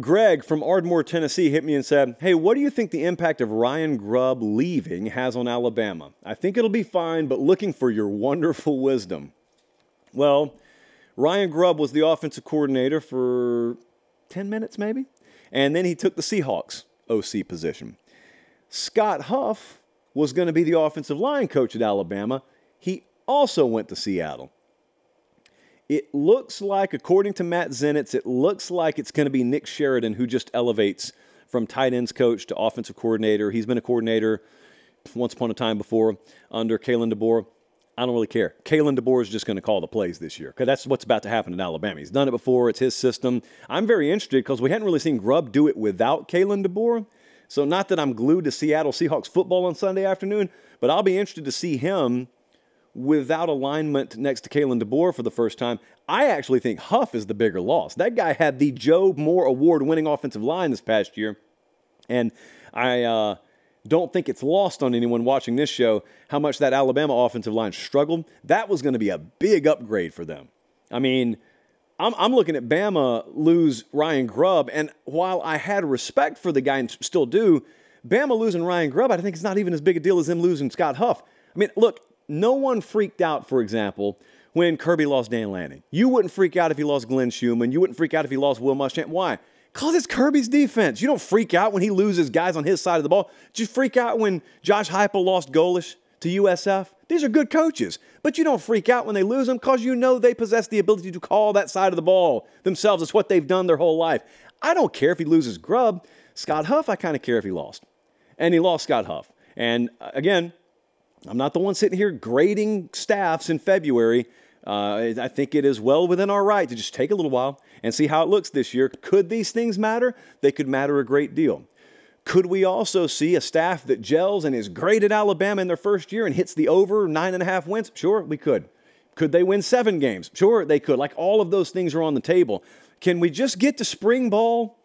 Greg from Ardmore, Tennessee hit me and said, Hey, what do you think the impact of Ryan Grubb leaving has on Alabama? I think it'll be fine, but looking for your wonderful wisdom. Well, Ryan Grubb was the offensive coordinator for 10 minutes, maybe, and then he took the Seahawks OC position. Scott Huff was going to be the offensive line coach at Alabama. He also went to Seattle. It looks like, according to Matt Zenitz, it looks like it's going to be Nick Sheridan who just elevates from tight ends coach to offensive coordinator. He's been a coordinator once upon a time before under Kalen DeBoer. I don't really care. Kalen DeBoer is just going to call the plays this year because that's what's about to happen in Alabama. He's done it before. It's his system. I'm very interested because we hadn't really seen Grubb do it without Kalen DeBoer. So not that I'm glued to Seattle Seahawks football on Sunday afternoon, but I'll be interested to see him without alignment next to Kalen DeBoer for the first time. I actually think Huff is the bigger loss. That guy had the Joe Moore Award winning offensive line this past year. And I uh, don't think it's lost on anyone watching this show how much that Alabama offensive line struggled. That was going to be a big upgrade for them. I mean, I'm, I'm looking at Bama lose Ryan Grubb, and while I had respect for the guy and still do, Bama losing Ryan Grubb, I think it's not even as big a deal as them losing Scott Huff. I mean, look, no one freaked out, for example, when Kirby lost Dan Lanning. You wouldn't freak out if he lost Glenn Schumann. You wouldn't freak out if he lost Will Muschamp. Why? Because it's Kirby's defense. You don't freak out when he loses guys on his side of the ball. Did you freak out when Josh Heupel lost Golesh to USF? These are good coaches, but you don't freak out when they lose them because you know they possess the ability to call that side of the ball themselves. It's what they've done their whole life. I don't care if he loses Grubb. Scott Huff, I kind of care if he lost. And he lost Scott Huff. And uh, again, I'm not the one sitting here grading staffs in February. Uh, I think it is well within our right to just take a little while and see how it looks this year. Could these things matter? They could matter a great deal. Could we also see a staff that gels and is great at Alabama in their first year and hits the over nine and a half wins? Sure, we could. Could they win seven games? Sure, they could. Like all of those things are on the table. Can we just get to spring ball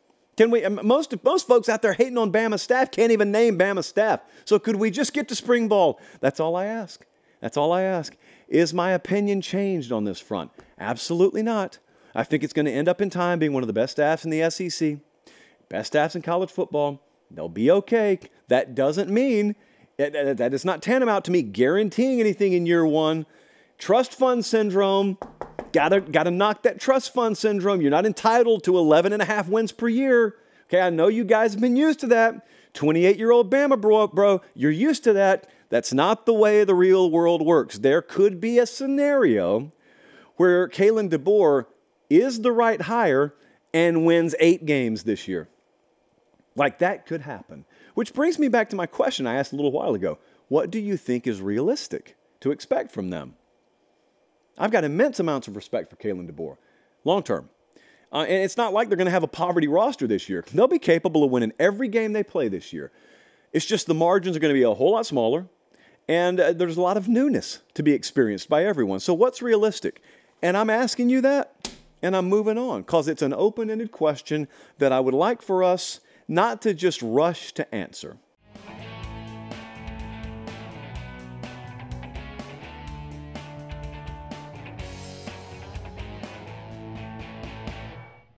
can we? Um, most most folks out there hating on Bama staff can't even name Bama staff. So could we just get to spring ball? That's all I ask. That's all I ask. Is my opinion changed on this front? Absolutely not. I think it's going to end up in time being one of the best staffs in the SEC, best staffs in college football. They'll be okay. That doesn't mean that is not tantamount to me guaranteeing anything in year one. Trust fund syndrome Gotta, gotta knock that trust fund syndrome. You're not entitled to 11 and a half wins per year. Okay, I know you guys have been used to that. 28 year old Bama bro, bro, you're used to that. That's not the way the real world works. There could be a scenario where Kalen DeBoer is the right hire and wins eight games this year. Like that could happen. Which brings me back to my question I asked a little while ago. What do you think is realistic to expect from them? I've got immense amounts of respect for Kalen DeBoer, long term. Uh, and it's not like they're going to have a poverty roster this year. They'll be capable of winning every game they play this year. It's just the margins are going to be a whole lot smaller, and uh, there's a lot of newness to be experienced by everyone. So, what's realistic? And I'm asking you that, and I'm moving on because it's an open ended question that I would like for us not to just rush to answer.